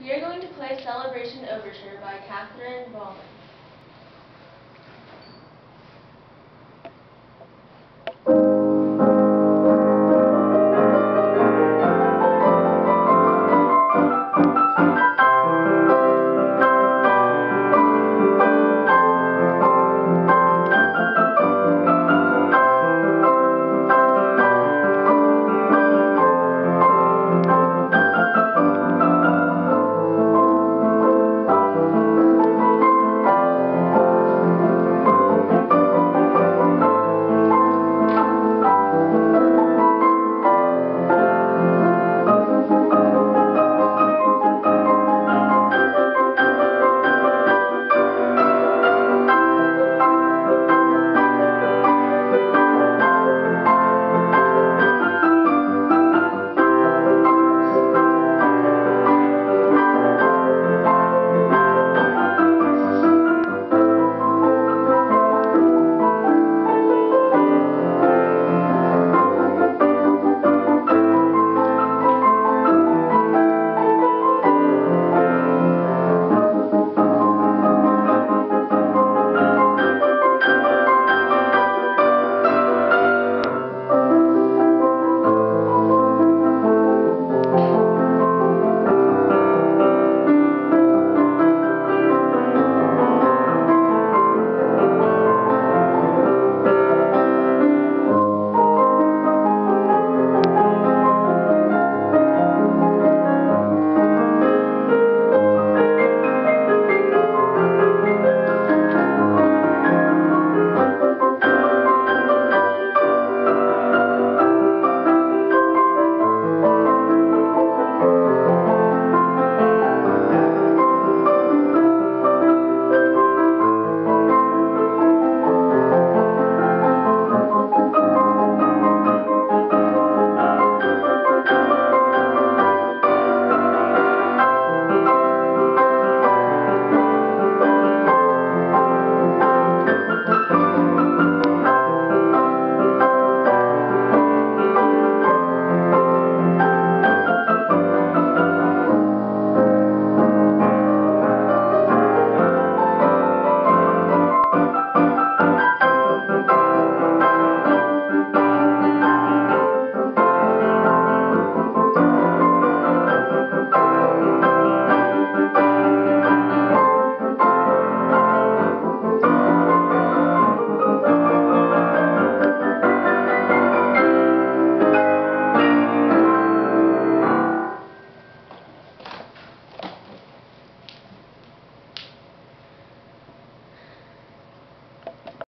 We are going to play Celebration Overture by Katherine Ballman.